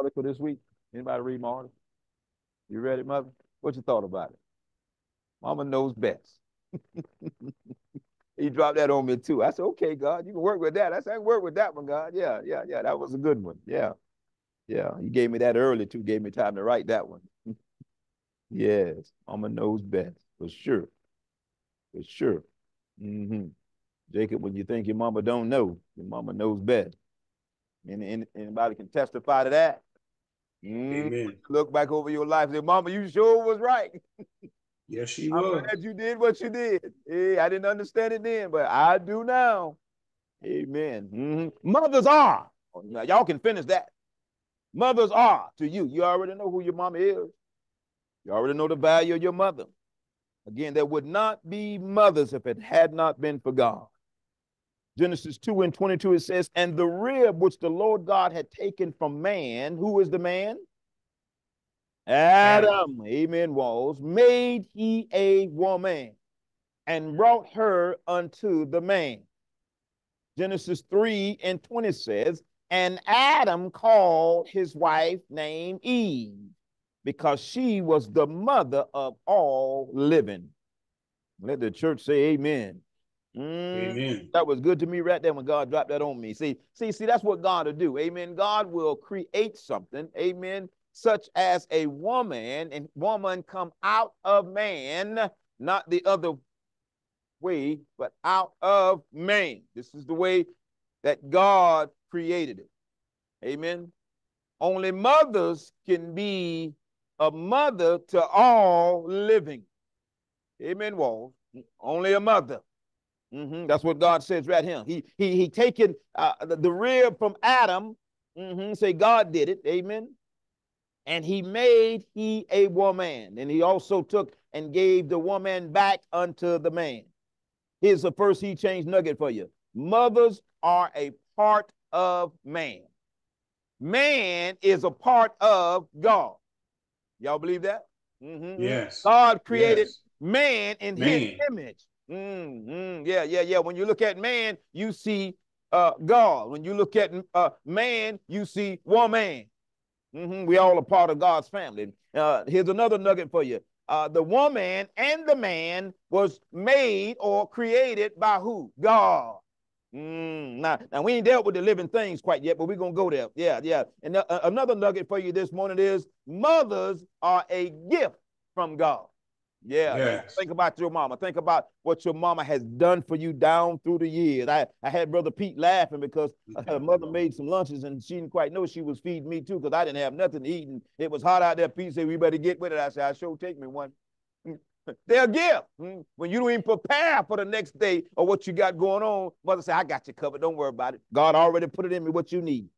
article this week? Anybody read my article? You read it, mother? What you thought about it? Mama knows best. he dropped that on me too. I said, okay, God, you can work with that. I said, I can work with that one, God. Yeah, yeah, yeah. That was a good one. Yeah. Yeah. You gave me that early too, gave me time to write that one. yes, Mama knows best, for sure. For sure. Mm-hmm. Jacob, when you think your mama don't know, your mama knows best. Anybody can testify to that. Mm, Amen. Look back over your life and say, Mama, you sure was right. Yes, she I'm was. glad you did what you did. Hey, I didn't understand it then, but I do now. Amen. Mhm. Mothers are. Oh, Now, y'all can finish that. Mothers are to you. You already know who your mama is. You already know the value of your mother. Again, there would not be mothers if it had not been for God. Genesis 2 and 22, it says, And the rib which the Lord God had taken from man, who is the man? Adam, amen, was, made he a woman and brought her unto the man. Genesis 3 and 20 says, And Adam called his wife named Eve because she was the mother of all living. Let the church say amen. Mm, Amen. that was good to me right there when God dropped that on me. See, see, see, that's what God will do. Amen. God will create something, amen, such as a woman, and woman come out of man, not the other way, but out of man. This is the way that God created it. Amen. Only mothers can be a mother to all living. Amen, Walls. Only a mother. Mhm, That's what God says right here. He he he taken uh, the, the rib from Adam. mhm, say God did it. Amen. And he made he a woman, and he also took and gave the woman back unto the man. Here's the first he changed nugget for you. Mothers are a part of man. Man is a part of God. Y'all believe that? Mhm. Yes. God created Yes. man in his image. Mm, yeah, yeah, yeah. When you look at man, you see uh, God. When you look at uh, man, you see woman. Mhm, We all a part of God's family. Uh, here's another nugget for you. Uh, the woman and the man was made or created by who? God. Mm, now, now we ain't dealt with the living things quite yet, but we're gonna go there. Yeah, yeah. And uh, another nugget for you this morning is mothers are a gift from God. Yeah. Yes. Think about your mama. Think about what your mama has done for you down through the years. I, I had brother Pete laughing because her mother made some lunches and she didn't quite know she was feeding me too because I didn't have nothing to eat and it was hot out there. Pete said, "We better get with it." I said, "I sure take me one." They'll give mm, when you don't even prepare for the next day or what you got going on. Mother said, "I got you covered. Don't worry about it. God already put it in me what you need."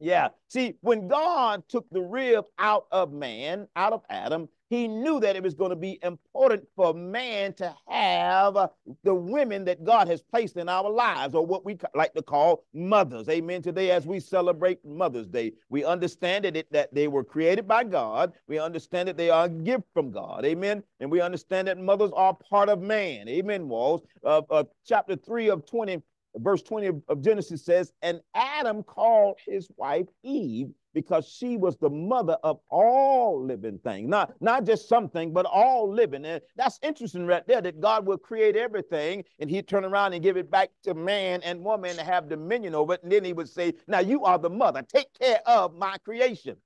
Yeah. See, when God took the rib out of man, out of Adam, he knew that it was going to be important for man to have uh, the women that God has placed in our lives, or what we like to call mothers. Amen. Today, as we celebrate Mother's Day, we understand that, it, that they were created by God. We understand that they are a gift from God. Amen. And we understand that mothers are part of man. Amen. Walls. Uh, uh, chapter 3 of 20 verse 20 of, of Genesis says, And Adam called his wife Eve because she was the mother of all living things, not, not just something, but all living. And that's interesting right there that God will create everything and he'd turn around and give it back to man and woman to have dominion over it. And then he would say, Now you are the mother, take care of my creation.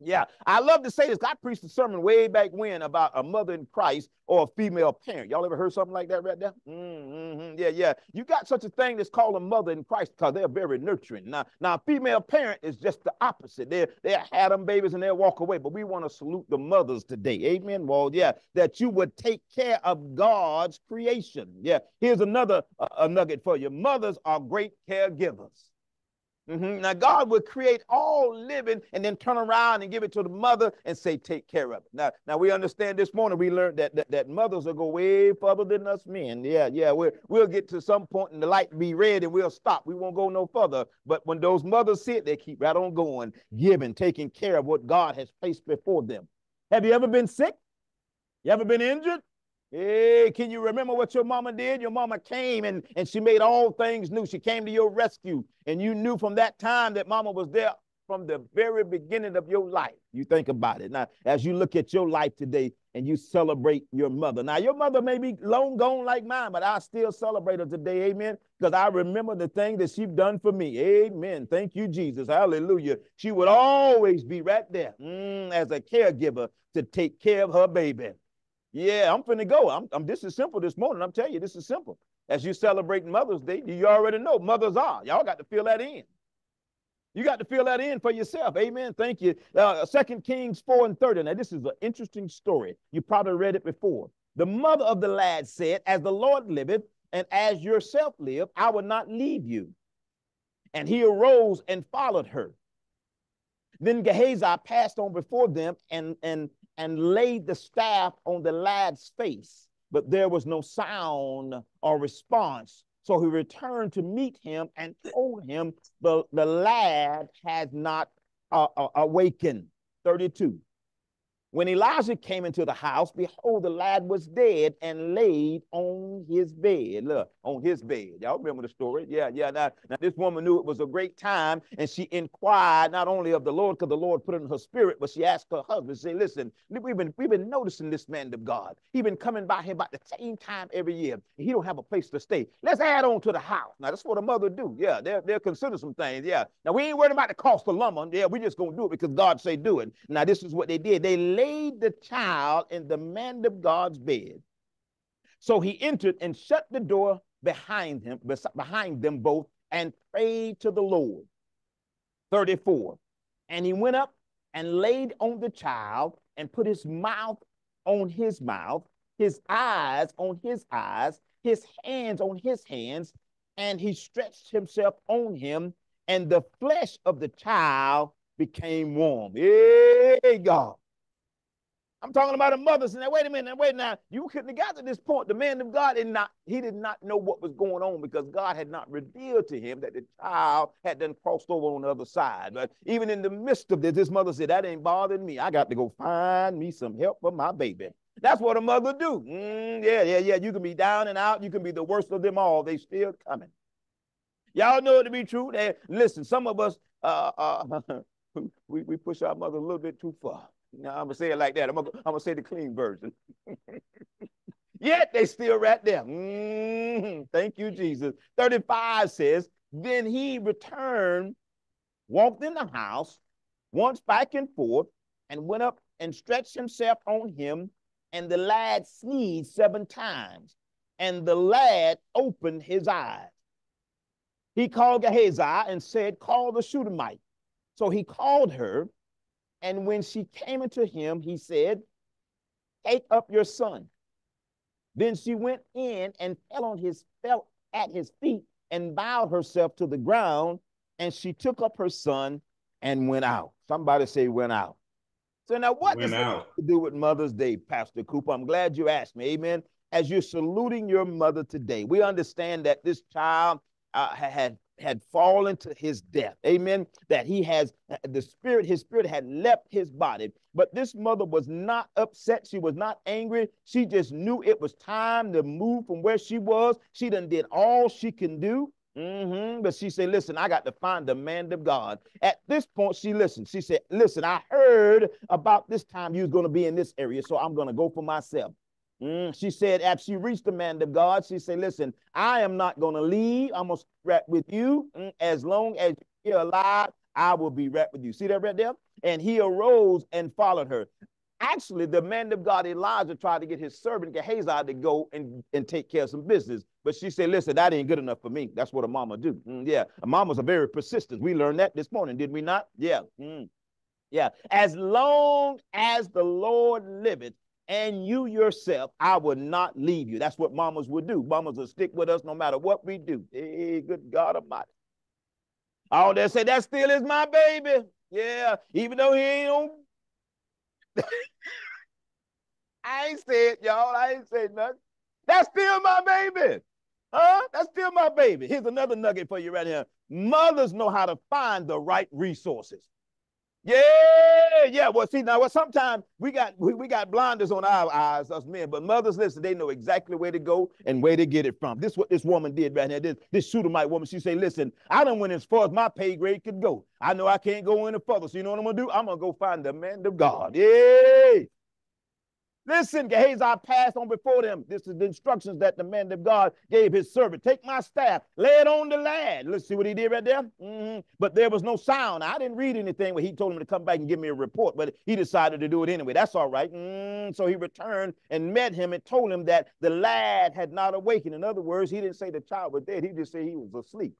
Yeah, I love to say this. I preached a sermon way back when about a mother in Christ or a female parent. Y'all ever heard something like that right there? Mm-hmm. Yeah, yeah. You got such a thing that's called a mother in Christ because they're very nurturing. Now, now, a female parent is just the opposite. They're they'll have them babies and they'll walk away. But we want to salute the mothers today. Amen. Well, yeah, that you would take care of God's creation. Yeah. Here's another uh, a nugget for you. Mothers are great caregivers. Mhm. Now, God would create all living and then turn around and give it to the mother and say, take care of it. Now, now we understand this morning, we learned that, that, that mothers will go way further than us men. Yeah, yeah. We're, we'll get to some point and the light be red and we'll stop. We won't go no further. But when those mothers see it, they keep right on going, giving, taking care of what God has placed before them. Have you ever been sick? You ever been injured? Hey, can you remember what your mama did? Your mama came and, and she made all things new. She came to your rescue, and you knew from that time that mama was there from the very beginning of your life. You think about it. Now, as you look at your life today and you celebrate your mother. Now, your mother may be long gone like mine, but I still celebrate her today. Amen. Because I remember the thing that she's done for me. Amen. Thank you, Jesus. Hallelujah. She would always be right there mm, as a caregiver to take care of her baby. Yeah, I'm finna go. I'm, I'm this is simple this morning. I'm telling you, this is simple. As you celebrating Mother's Day, you already know mothers are. Y'all got to fill that in. You got to fill that in for yourself. Amen. Thank you. Uh, Second Kings 4 and 30. Now, this is an interesting story. You probably read it before. The mother of the lad said, As the Lord liveth, and as yourself live, I will not leave you. And he arose and followed her. Then Gehazi passed on before them and, and, and laid the staff on the lad's face but there was no sound or response. So he returned to meet him and told him the, the lad has not uh, uh, awakened. 32. When Elijah came into the house, behold, the lad was dead and laid on his bed. Look, on his bed. Y'all remember the story? Yeah, yeah. Now, now this woman knew it was a great time, and she inquired not only of the Lord, because the Lord put it in her spirit, but she asked her husband, say, listen, we've been we've been noticing this man of God. He's been coming by here about the same time every year. he don't have a place to stay. Let's add on to the house. Now, that's what a mother do. Yeah, they'll, they'll consider some things. Yeah. Now, we ain't worried about the cost of lumber. Yeah, we just gonna do it because God say do it. Now, this is what they did. They laid the child in the man of God's bed. So he entered and shut the door behind him, behind them both, and prayed to the Lord. 34. And he went up and laid on the child and put his mouth on his mouth, his eyes on his eyes, his hands on his hands, and he stretched himself on him, and the flesh of the child became warm. Hey, God. I'm talking about a mother saying, wait a minute, wait now. You couldn't have got to this point. The man of God did not, he did not know what was going on because God had not revealed to him that the child had then crossed over on the other side. But even in the midst of this, this mother said, that ain't bothering me. I got to go find me some help for my baby. That's what a mother do. Mm, yeah, yeah, yeah. You can be down and out. You can be the worst of them all. They still coming. Y'all know it to be true. They, listen, some of us, uh, uh, we, we push our mother a little bit too far. No, I'm gonna say it like that. I'm gonna, I'm gonna say the clean version. Yet they still right there. Mm-hmm. Thank you, Jesus. 35 says, Then he returned, walked in the house, once back and forth, and went up and stretched himself on him. And the lad sneezed seven times. And the lad opened his eyes. He called Gehazi and said, Call the Shunammite. So he called her, and when she came into him, he said, Take up your son. Then she went in and fell on his fell at his feet and bowed herself to the ground, and she took up her son and went out. Somebody say went out. So now what went does out. to do with Mother's Day, Pastor Cooper? I'm glad you asked me. Amen. As you're saluting your mother today, we understand that this child uh, had had fallen to his death. Amen. That he has the spirit, his spirit had left his body. But this mother was not upset. She was not angry. She just knew it was time to move from where she was. She done did all she can do. Mm-hmm. But she said, Listen, I got to find the man of God. At this point, she listened. She said, Listen, I heard about this time you was going to be in this area, so I'm going to go for myself. Mm, she said, after she reached the man of God, she said, Listen, I am not going to leave. I'm going to rap with you. Mm, as long as you're alive, I will be right with you. See that right there? And he arose and followed her. Actually, the man of God, Elijah, tried to get his servant Gehazi to go and, and take care of some business. But she said, Listen, that ain't good enough for me. That's what a mama do. Mm, yeah. A mamas are very persistent. We learned that this morning, did we not? Yeah. Mm. Yeah. As long as the Lord liveth, and you yourself, I will not leave you. That's what mamas would do. Mamas will stick with us no matter what we do. Hey, good God Almighty. All they say, that still is my baby. Yeah, even though he ain't on. I ain't said, y'all. I ain't said nothing. That's still my baby. Huh? That's still my baby. Here's another nugget for you right here. Mothers know how to find the right resources. Yeah, Yeah. Well, see now, well, sometimes we got we, we got blinders on our eyes, us men, but mothers, listen, they know exactly where to go and where to get it from. This what this woman did right here. This this Shunammite woman, she say, listen, I don't went as far as my pay grade could go. I know I can't go any further. So you know what I'm gonna do? I'm gonna go find the man of God. Yeah. Listen, Gehazi passed on before them. This is the instructions that the man of God gave his servant. Take my staff, lay it on the lad. Let's see what he did right there. Mm-hmm. But there was no sound. I didn't read anything where he told him to come back and give me a report, but he decided to do it anyway. That's all right. Mm-hmm. So he returned and met him and told him that the lad had not awakened. In other words, he didn't say the child was dead. He just said he was asleep.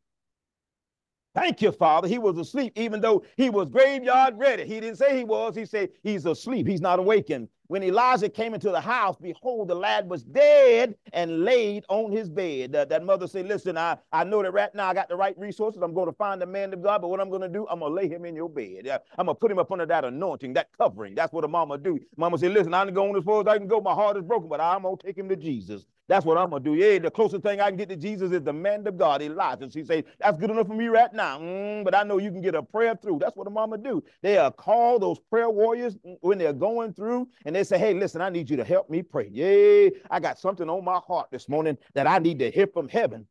Thank you, Father. He was asleep, even though he was graveyard ready. He didn't say he was. He said he's asleep. He's not awakened. When Elijah came into the house, behold, the lad was dead and laid on his bed. Uh, that mother said, Listen, I, I know that right now I got the right resources. I'm going to find the man of God, but what I'm going to do, I'm going to lay him in your bed. Uh, I'm going to put him up under that anointing, that covering. That's what a mama do. Mama said, Listen, I'm going as far as I can go. My heart is broken, but I'm going to take him to Jesus. That's what I'm gonna do. Yeah, the closest thing I can get to Jesus is the man of God, Elijah. She say, that's good enough for me right now. Mm, but I know you can get a prayer through. That's what I'm gonna do. They are called those prayer warriors when they're going through and they say, hey, listen, I need you to help me pray. Yeah, I got something on my heart this morning that I need to hear from heaven.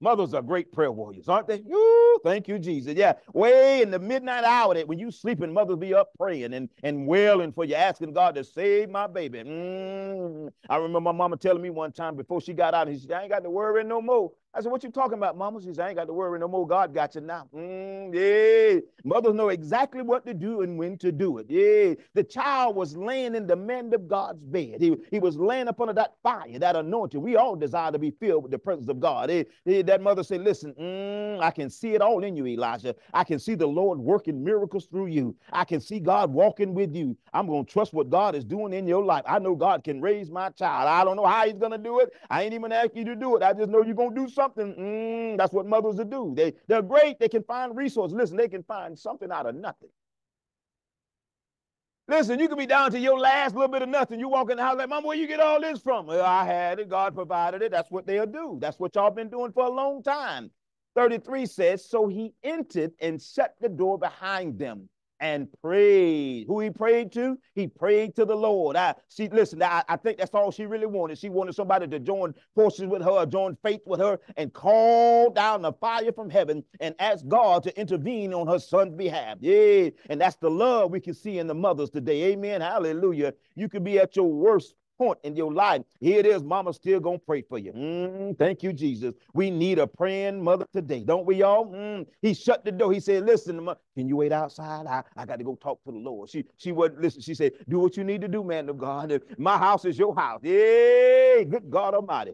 Mothers are great prayer warriors, aren't they? Ooh, thank you, Jesus. Yeah, way in the midnight hour that when you sleeping, mothers be up praying and, and wailing for you, asking God to save my baby. Mm. I remember my mama telling me one time before she got out, she said, I ain't got to worry no more. I said, what you talking about, mama? She said, I ain't got to worry no more. God got you now. Mm, yeah. Mothers know exactly what to do and when to do it. Yeah. The child was laying in the man of God's bed. He, he was laying up under that fire, that anointing. We all desire to be filled with the presence of God. Eh, eh, that mother said, listen, mm, I can see it all in you, Elijah. I can see the Lord working miracles through you. I can see God walking with you. I'm going to trust what God is doing in your life. I know God can raise my child. I don't know how he's going to do it. I ain't even ask you to do it. I just know you're going to do something something. Mm, that's what mothers will do. They, they're great. They can find resources. Listen, they can find something out of nothing. Listen, you can be down to your last little bit of nothing. You walk in the house like, Mom, where you get all this from? Well, I had it. God provided it. That's what they'll do. That's what y'all been doing for a long time. 33 says, So he entered and shut the door behind them and prayed. Who he prayed to? He prayed to the Lord. I see, listen, I, I think that's all she really wanted. She wanted somebody to join forces with her, join faith with her, and call down the fire from heaven and ask God to intervene on her son's behalf. Yeah. And that's the love we can see in the mothers today. Amen. Hallelujah. You could be at your worst point in your life, here it is, mama still gonna pray for you. Mm, thank you, Jesus. We need a praying mother today, don't we all? Mm. He shut the door. He said, Listen, can you wait outside? I, I got to go talk to the Lord. She she would listen. She said, Do what you need to do, man of God. My house is your house. Yay, good God Almighty.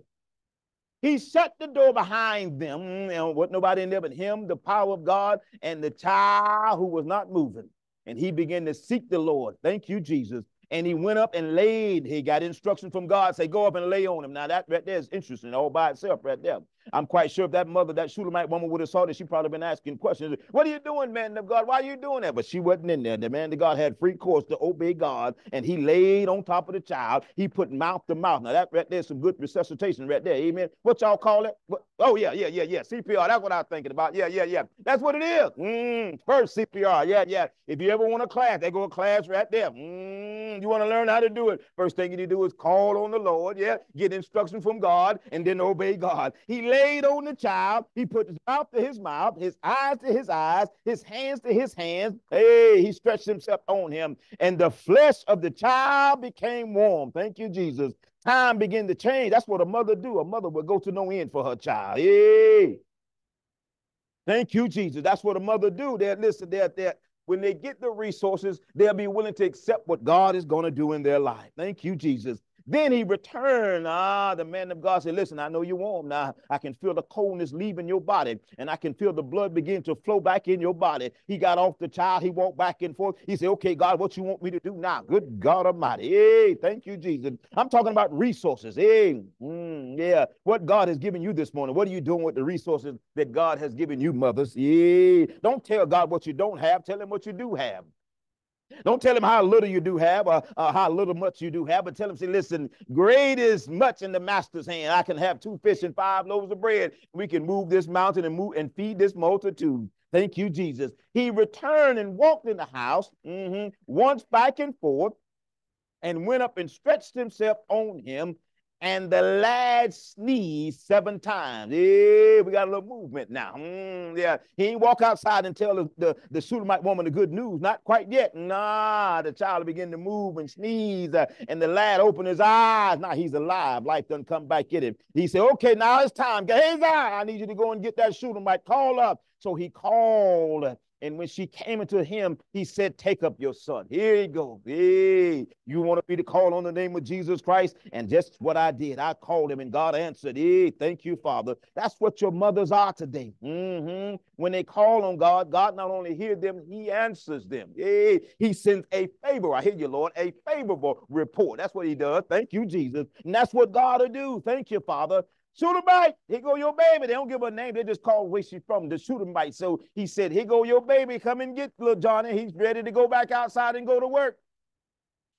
He shut the door behind them, mm, and what nobody in there but him, the power of God, and the child who was not moving. And he began to seek the Lord. Thank you, Jesus and he went up and laid. He got instruction from God, say, go up and lay on him. Now that right there is interesting all by itself right there. I'm quite sure if that mother, that Shulamite woman would have saw this, she probably been asking questions. What are you doing, man of God? Why are you doing that? But she wasn't in there. The man of God had free course to obey God, and he laid on top of the child. He put mouth to mouth. Now that right there's some good resuscitation right there. Amen. What y'all call it? What? Oh yeah, yeah, yeah, yeah. CPR. That's what I was thinking about. Yeah, yeah, yeah. That's what it is. Mm, first CPR. Yeah, yeah. If you ever want a class, they go a class right there. Mm, Mm, you want to learn how to do it. First thing you need to do is call on the Lord. Yeah, get instruction from God, and then obey God. He laid on the child. He put his mouth to his mouth, his eyes to his eyes, his hands to his hands. Hey, he stretched himself on him, and the flesh of the child became warm. Thank you, Jesus. Time began to change. That's what a mother do. A mother would go to no end for her child. Hey. Thank you, Jesus. That's what a mother do. They're listen, they're, they're when they get the resources, they'll be willing to accept what God is going to do in their life. Thank you, Jesus. Then he returned. Ah, the man of God said, Listen, I know you're warm now. I can feel the coldness leaving your body, and I can feel the blood begin to flow back in your body. He got off the child. He walked back and forth. He said, Okay, God, what you want me to do now? Good God Almighty. Hey, thank you, Jesus. I'm talking about resources. Hey, mm, yeah. What God has given you this morning. What are you doing with the resources that God has given you, mothers? Yeah. Don't tell God what you don't have. Tell him what you do have. Don't tell him how little you do have or, or, how little much you do have, but tell him, say, listen, great is much in the master's hand. I can have two fish and five loaves of bread. We can move this mountain and move and feed this multitude. Thank you, Jesus. He returned and walked in the house mm-hmm, once back and forth and went up and stretched himself on him and the lad sneezed seven times. Yeah, we got a little movement now. Mm, yeah, he ain't walk outside and tell the, the, the Shunammite woman the good news. Not quite yet. Nah, the child began to move and sneeze, uh, and the lad opened his eyes. Now he's alive. Life doesn't come back at him. He said, okay, now it's time. Gehazi, I need you to go and get that Shunammite. Call up. So he called and when she came into him, he said, Take up your son. Here you go. Hey, you want me to call on the name of Jesus Christ? And just what I did, I called him and God answered. Hey, thank you, Father. That's what your mothers are today. Mm-hmm. When they call on God, God not only hears them, he answers them. Hey, he sends a favor. I hear you, Lord, a favorable report. That's what he does. Thank you, Jesus. And that's what God will do. Thank you, Father. Shunammite, here go your baby. They don't give her a name. They just call where she's from, the Shunammite. So he said, here go your baby. Come and get little Johnny. He's ready to go back outside and go to work.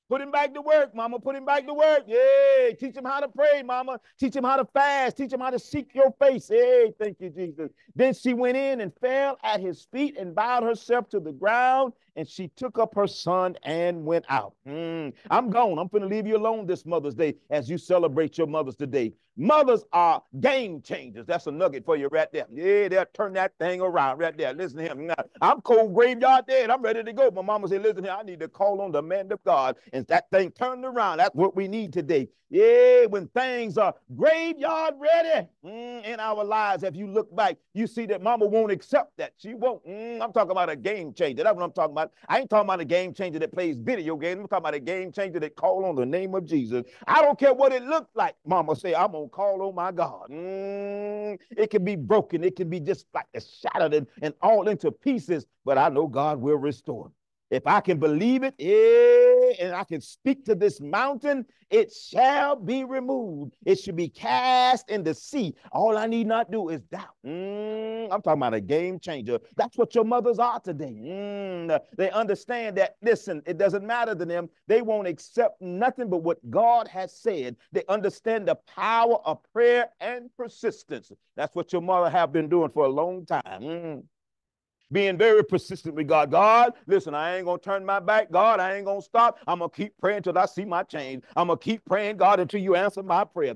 Put him back to work, mama. Put him back to work. Yeah. Teach him how to pray, mama. Teach him how to fast. Teach him how to seek your face. Hey, thank you, Jesus. Then she went in and fell at his feet and bowed herself to the ground. And she took up her son and went out. Mm, I'm gone. I'm going to leave you alone this Mother's Day as you celebrate your mothers today. Mothers are game changers. That's a nugget for you right there. Yeah, they'll turn that thing around right there. Listen to him. I'm cold graveyard dead. I'm ready to go. My mama said, listen here, I need to call on the man of God. And that thing turned around. That's what we need today. Yeah, when things are graveyard ready mm, in our lives, if you look back, you see that mama won't accept that. She won't. Mm, I'm talking about a game changer. That's what I'm talking about. I ain't talking about a game changer that plays video games. I'm talking about a game changer that call on the name of Jesus. I don't care what it looked like. Mama say, I'm going to call on my God. Mm, it can be broken. It can be just like shattered and, and all into pieces, but I know God will restore. If I can believe it, eh, and I can speak to this mountain, it shall be removed. It should be cast in the sea. All I need not do is doubt. Mm, I'm talking about a game changer. That's what your mothers are today. Mm, they understand that, listen, it doesn't matter to them. They won't accept nothing but what God has said. They understand the power of prayer and persistence. That's what your mother have been doing for a long time. Mm being very persistent with God. God, listen, I ain't gonna turn my back. God, I ain't gonna stop. I'm gonna keep praying till I see my change. I'm gonna keep praying, God, until you answer my prayer.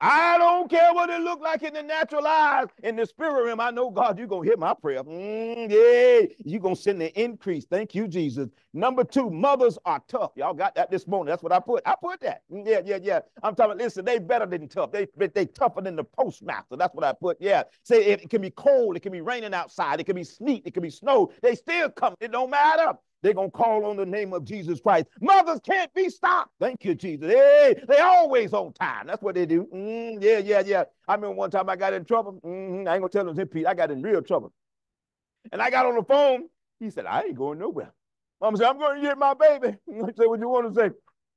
I don't care what it look like in the natural eyes. In the spirit realm, I know, God, you're going to hear my prayer. Mm, yeah, you're going to send the increase. Thank you, Jesus. Number two, mothers are tough. Y'all got that this morning. That's what I put. I put that. Mm, yeah, yeah, yeah. I'm talking, listen, they better than tough. They, they tougher than the postmaster. That's what I put. Yeah. Say it can be cold. It can be raining outside. It can be sleet. It can be snow. They still come. It don't matter. They're going to call on the name of Jesus Christ. Mothers can't be stopped. Thank you, Jesus. Hey, they always on time. That's what they do. Mm, yeah, yeah, yeah. I remember one time I got in trouble. Mm-hmm. I ain't going to tell them, Pete, I got in real trouble. And I got on the phone. He said, I ain't going nowhere. Mama said, I'm going to get my baby. I said, what you want to say?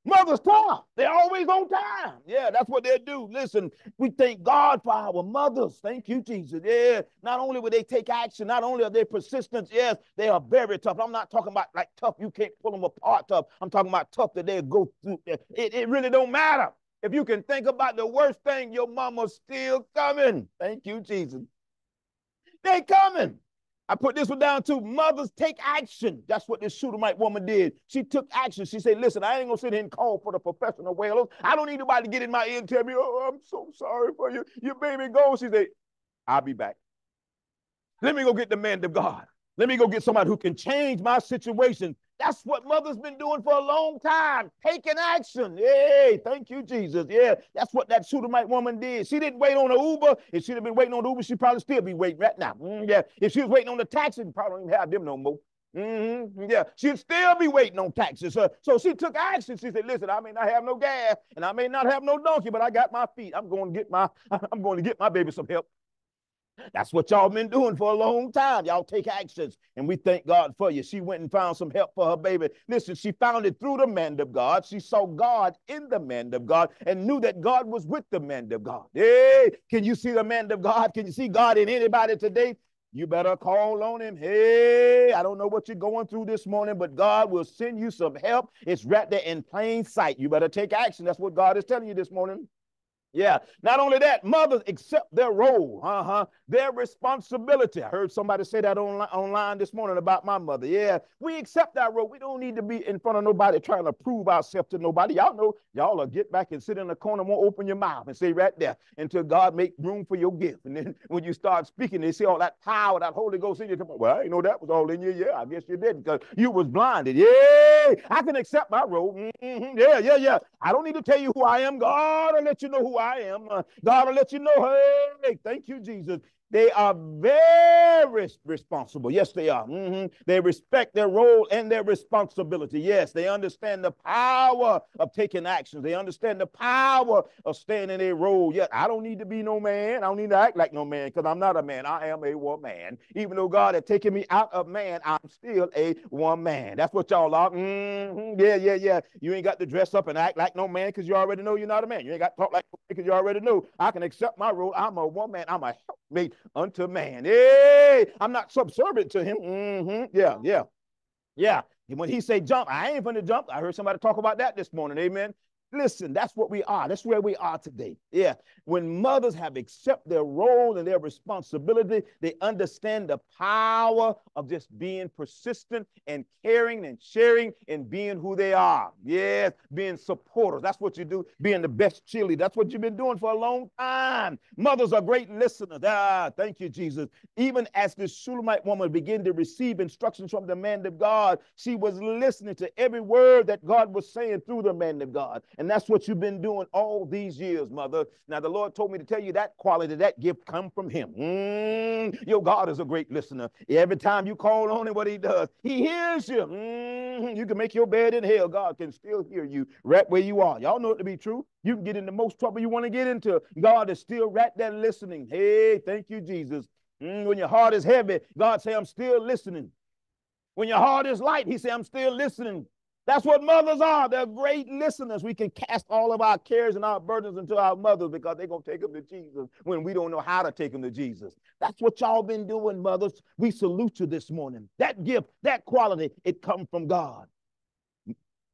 Mother's tough. They're always on time. Yeah, that's what they do. Listen, we thank God for our mothers. Thank you, Jesus. Yeah, not only will they take action, not only are they persistent, yes, they are very tough. I'm not talking about like tough, you can't pull them apart tough. I'm talking about tough that they go through. It, it really don't matter. If you can think about the worst thing, your mama's still coming. Thank you, Jesus. They coming. I put this one down too. Mothers take action. That's what this Shunammite woman did. She took action. She said, Listen, I ain't gonna sit here and call for the professional wailers. I don't need nobody to get in my ear and tell me, Oh, I'm so sorry for you. Your baby goes. She said, I'll be back. Let me go get the man of God. Let me go get somebody who can change my situation. That's what mother's been doing for a long time, taking action. Hey, thank you, Jesus. Yeah, that's what that Shunammite woman did. She didn't wait on the Uber. If she'd have been waiting on the Uber, she'd probably still be waiting right now. Mm, yeah, if she was waiting on the taxi, she probably don't even have them no more. Mm-hmm. Yeah, she'd still be waiting on taxes. Uh, so she took action. She said, "Listen, I may not have no gas, and I may not have no donkey, but I got my feet. I'm going to get my, I'm going to get my baby some help." That's what y'all been doing for a long time. Y'all take actions, and we thank God for you. She went and found some help for her baby. Listen, she found it through the man of God. She saw God in the man of God and knew that God was with the man of God. Hey, can you see the man of God? Can you see God in anybody today? You better call on him. Hey, I don't know what you're going through this morning, but God will send you some help. It's right there in plain sight. You better take action. That's what God is telling you this morning. Yeah. Not only that, mothers accept their role, uh-huh, their responsibility. I heard somebody say that online, online this morning about my mother. Yeah, we accept that role. We don't need to be in front of nobody trying to prove ourselves to nobody. Y'all know, y'all will get back and sit in the corner, won't open your mouth and say right there until God make room for your gift. And then when you start speaking, they see all that power, that Holy Ghost in you. Well, I know that was all in you. Yeah, I guess you didn't because you was blinded. Yeah, I can accept my role. Mm-hmm. Yeah, yeah, yeah. I don't need to tell you who I am. God will let you know who I am. Uh, God will let you know, hey, thank you, Jesus. They are very responsible. Yes, they are. Mm-hmm. They respect their role and their responsibility. Yes, they understand the power of taking actions. They understand the power of staying in a role. Yet I don't need to be no man. I don't need to act like no man because I'm not a man. I am a woman. Even though God had taken me out of man, I'm still a woman. That's what y'all are. Mm-hmm. Yeah, yeah, yeah. You ain't got to dress up and act like no man because you already know you're not a man. You ain't got to talk like because you already know I can accept my role. I'm a woman. I'm a helpmate unto man. Hey, I'm not subservient to him. Mm-hmm. Yeah, yeah, yeah. And when he say jump, I ain't gonna jump. I heard somebody talk about that this morning. Amen. Listen, that's what we are. That's where we are today. Yeah. When mothers have accepted their role and their responsibility, they understand the power of just being persistent and caring and sharing and being who they are. Yes, being supporters. That's what you do, being the best chili. That's what you've been doing for a long time. Mothers are great listeners. Ah, thank you, Jesus. Even as this Shulamite woman began to receive instructions from the man of God, she was listening to every word that God was saying through the man of God. And that's what you've been doing all these years, mother. Now, the Lord told me to tell you that quality, that gift come from him. Mm, your God is a great listener. Every time you call on him, what he does, he hears you. Mm, you can make your bed in hell. God can still hear you right where you are. Y'all know it to be true. You can get in the most trouble you want to get into. God is still right there listening. Hey, thank you, Jesus. Mm, when your heart is heavy, God say, I'm still listening. When your heart is light, he say, I'm still listening. That's what mothers are. They're great listeners. We can cast all of our cares and our burdens into our mothers because they're going to take them to Jesus when we don't know how to take them to Jesus. That's what y'all been doing, mothers. We salute you this morning. That gift, that quality, it comes from God.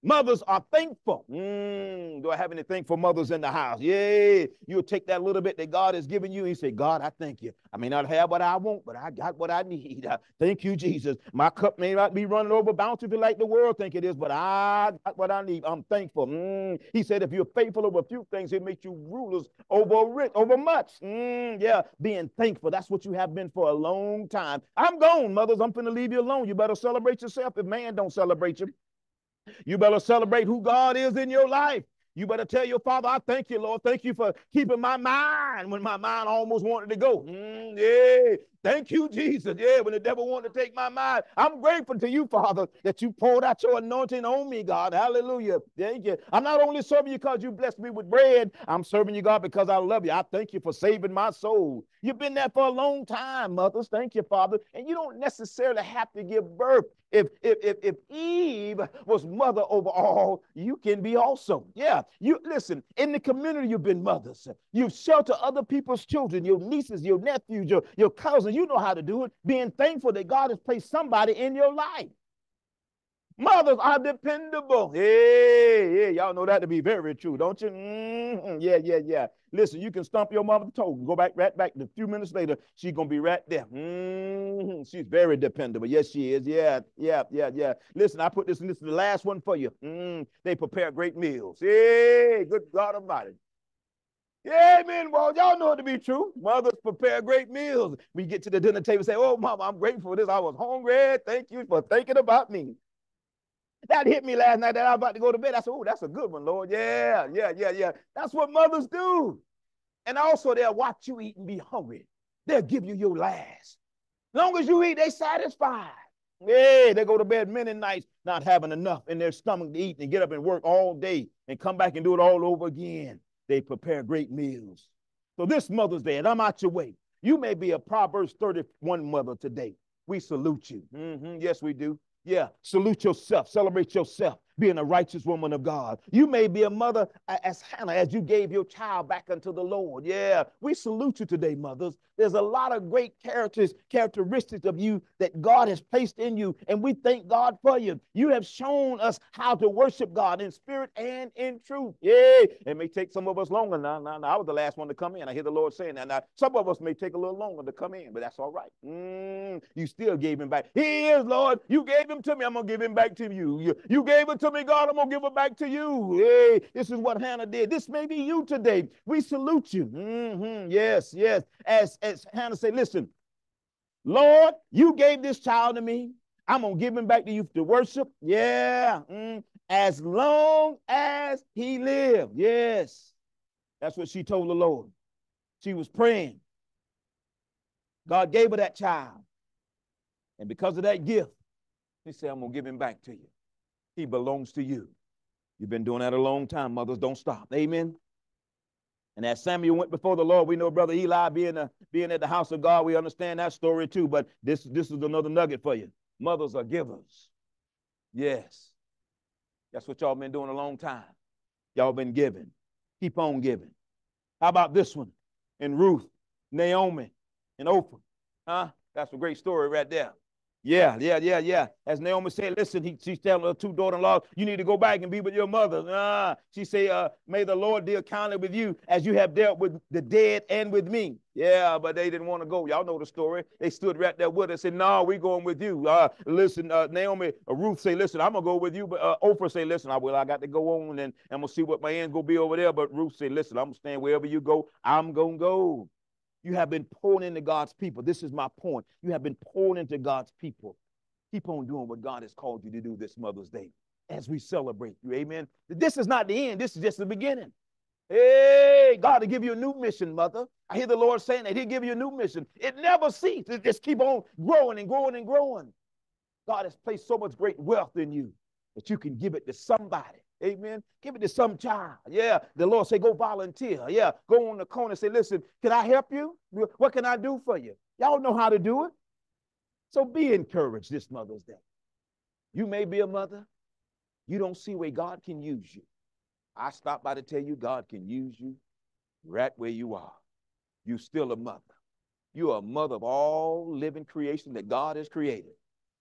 Mothers are thankful. Mm, do I have any thankful mothers in the house? Yeah. You'll take that little bit that God has given you. And you say, God, I thank you. I may not have what I want, but I got what I need. Thank you, Jesus. My cup may not be running over bountifully like the world think it is, but I got what I need. I'm thankful. Mm. He said, if you're faithful over a few things, it makes you rulers over rich, over much. Mm, yeah. Being thankful. That's what you have been for a long time. I'm gone, mothers. I'm going to leave you alone. You better celebrate yourself if man don't celebrate you. You better celebrate who God is in your life. You better tell your father, I thank you, Lord. Thank you for keeping my mind when my mind almost wanted to go. Mm, yeah. Thank you, Jesus. Yeah, when the devil wanted to take my mind, I'm grateful to you, Father, that you poured out your anointing on me, God. Hallelujah. Thank you. I'm not only serving you because you blessed me with bread, I'm serving you, God, because I love you. I thank you for saving my soul. You've been there for a long time, mothers. Thank you, Father. And you don't necessarily have to give birth. If, if, if, if Eve was mother over all, you can be also. Yeah. You listen, in the community, you've been mothers. You've sheltered other people's children, your nieces, your nephews, your, your cousins you know how to do it, being thankful that God has placed somebody in your life. Mothers are dependable. Hey, yeah, y'all know that to be very true, don't you? Mm-hmm. Yeah, yeah, yeah. Listen, you can stump your mother's toe. Go back right back. A few minutes later, she's gonna be right there. Mm-hmm. She's very dependable. Yes, she is. Yeah, yeah, yeah, yeah. Listen, I put this in this the last one for you. Mm, they prepare great meals. Hey, good God Almighty. Yeah, amen. Well, y'all know it to be true. Mothers prepare great meals. We get to the dinner table and say, Oh, mama, I'm grateful for this. I was hungry. Thank you for thinking about me. That hit me last night that I was about to go to bed. I said, Oh, that's a good one, Lord. Yeah, yeah, yeah, yeah. That's what mothers do. And also, they'll watch you eat and be hungry. They'll give you your last. Long as you eat, they satisfied. Yeah, they go to bed many nights not having enough in their stomach to eat and get up and work all day and come back and do it all over again they prepare great meals. So this Mother's Day, and I'm out your way. You may be a Proverbs 31 mother today. We salute you. Mm-hmm. Yes, we do. Yeah, salute yourself, celebrate yourself. Being a righteous woman of God. You may be a mother as Hannah, as you gave your child back unto the Lord. Yeah, we salute you today, mothers. There's a lot of great characters, characteristics of you that God has placed in you, and we thank God for you. You have shown us how to worship God in spirit and in truth. Yeah, it may take some of us longer. Now, now, I was the last one to come in. I hear the Lord saying that. Now, some of us may take a little longer to come in, but that's all right. Mm, you still gave him back. He is, Lord. You gave him to me. I'm going to give him back to you. you. You gave it to me, God. I'm going to give it back to you. Hey, this is what Hannah did. This may be you today. We salute you. Mm-hmm. Yes, yes. As, as Hannah said, listen, Lord, you gave this child to me. I'm going to give him back to you to worship. Yeah. Mm. As long as he lived. Yes. That's what she told the Lord. She was praying. God gave her that child. And because of that gift, he said, I'm going to give him back to you. He belongs to you. You've been doing that a long time. Mothers, don't stop. Amen. And as Samuel went before the Lord, we know brother Eli being, a, being at the house of God, we understand that story too. But this, this is another nugget for you. Mothers are givers. Yes. That's what y'all been doing a long time. Y'all been giving. Keep on giving. How about this one? And Ruth, Naomi, and Oprah. Huh? That's a great story right there. Yeah, yeah, yeah, yeah. As Naomi said, listen, he, she's telling her two daughter-in-laws, you need to go back and be with your mother. Ah, she say, uh, may the Lord deal kindly with you as you have dealt with the dead and with me. Yeah, but they didn't want to go. Y'all know the story. They stood right there with us and said, no, we going with you. Uh, listen, uh, Naomi, uh, Ruth say, listen, I'm going to go with you. But uh, Oprah say, listen, I will. I got to go on and I'm going to see what my end going to be over there. But Ruth say, listen, I'm going to stand wherever you go. I'm going to go. You have been pouring into God's people. This is my point. You have been pouring into God's people. Keep on doing what God has called you to do this Mother's Day as we celebrate you. Amen. This is not the end, this is just the beginning. Hey, God to give you a new mission, mother. I hear the Lord saying that He'll give you a new mission. It never ceases. It just keep on growing and growing and growing. God has placed so much great wealth in you that you can give it to somebody. Amen. Give it to some child. Yeah. The Lord say, go volunteer. Yeah. Go on the corner and say, listen, can I help you? What can I do for you? Y'all know how to do it. So be encouraged this Mother's Day. You may be a mother. You don't see where God can use you. I stop by to tell you God can use you right where you are. You're still a mother. You are a mother of all living creation that God has created.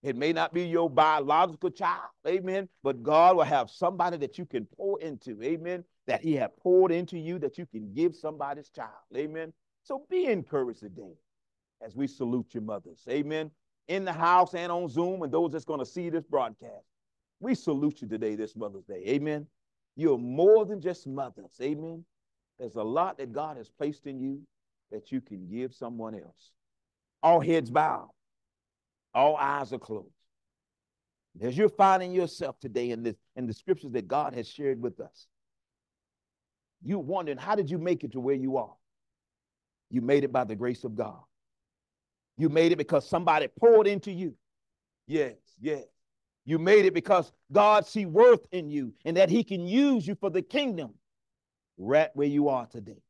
It may not be your biological child, amen, but God will have somebody that you can pour into, amen, that He have poured into you that you can give somebody's child, amen. So be encouraged today as we salute your mothers, amen, in the house and on Zoom, and those that's going to see this broadcast. We salute you today, this Mother's Day, amen. You're more than just mothers, amen. There's a lot that God has placed in you that you can give someone else. All heads bowed. All eyes are closed. As you're finding yourself today in, this, in the scriptures that God has shared with us, you wondering, how did you make it to where you are? You made it by the grace of God. You made it because somebody poured into you. Yes, yes. You made it because God see worth in you and that he can use you for the kingdom right where you are today.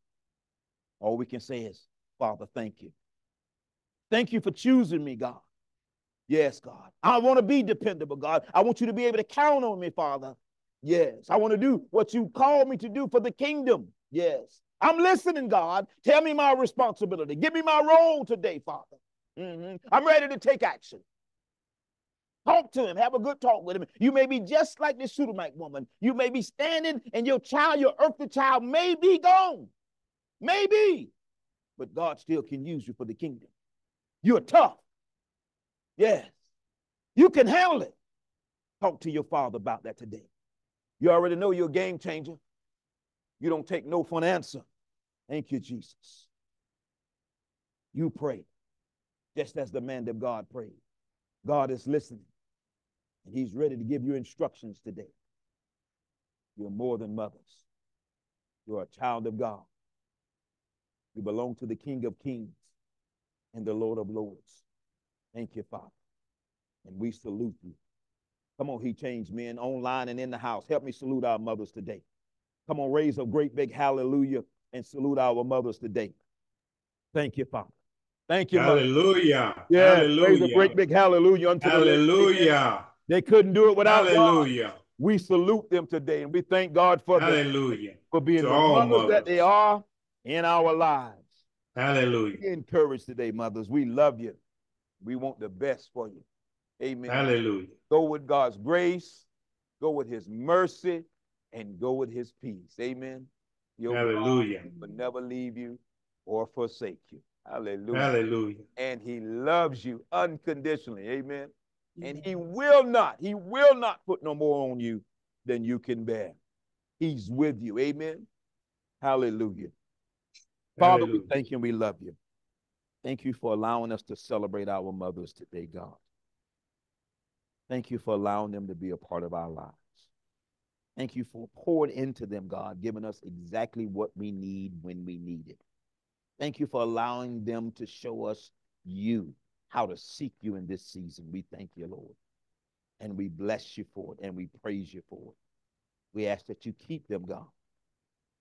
All we can say is, Father, thank you. Thank you for choosing me, God. Yes, God. I want to be dependable, God. I want you to be able to count on me, Father. Yes. I want to do what you called me to do for the kingdom. Yes. I'm listening, God. Tell me my responsibility. Give me my role today, Father. Mm-hmm. I'm ready to take action. Talk to him. Have a good talk with him. You may be just like this Shunammite woman. You may be standing and your child, your earthly child, may be gone. Maybe. But God still can use you for the kingdom. You're tough. Yes. You can handle it. Talk to your father about that today. You already know you're a game changer. You don't take no for an answer. Thank you, Jesus. You pray just as the man of God prayed. God is listening, and He's ready to give you instructions today. You're more than mothers, you're a child of God. You belong to the King of Kings and the Lord of Lords. Thank you, Father. And we salute you. Come on, He changed men online and in the house. Help me salute our mothers today. Come on, raise a great big hallelujah and salute our mothers today. Thank you, Father. Thank you, Hallelujah. Mother. Yeah, hallelujah. raise a great big hallelujah unto hallelujah. the They couldn't do it without hallelujah. God. We salute them today and we thank God for them Hallelujah. for being To the mothers that they are in our lives. Hallelujah. Be encouraged today, mothers. We love you. We want the best for you. Amen. Hallelujah. Go with God's grace, go with his mercy, and go with his peace. Amen. Your God Hallelujah. will never leave you or forsake you. Hallelujah. Hallelujah. And he loves you unconditionally. Amen. And he will not, he will not put no more on you than you can bear. He's with you. Amen. Hallelujah. Father, we thank you and we love you. Thank you for allowing us to celebrate our mothers today, God. Thank you for allowing them to be a part of our lives. Thank you for pouring into them, God, giving us exactly what we need when we need it. Thank you for allowing them to show us you, how to seek you in this season. We thank you, Lord. And we bless you for it and we praise you for it. We ask that you keep them, God.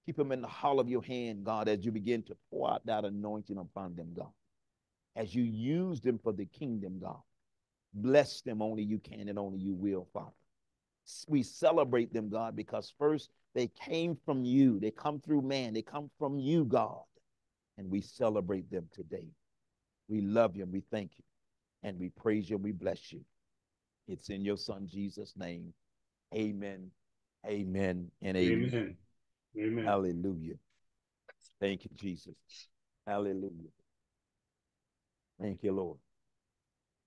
Keep them in the hollow of your hand, God, as you begin to pour out that anointing upon them, God. As you use them for the kingdom, God. Bless them only you can and only you will, Father. We celebrate them, God, because first they came from you. They come through man. They come from you, God. And we celebrate them today. We love you and we thank you. And we praise you and we bless you. It's in your son Jesus' name. Amen. Amen and amen. Amen. Amen. Hallelujah. Thank you, Jesus. Hallelujah. Thank you, Lord.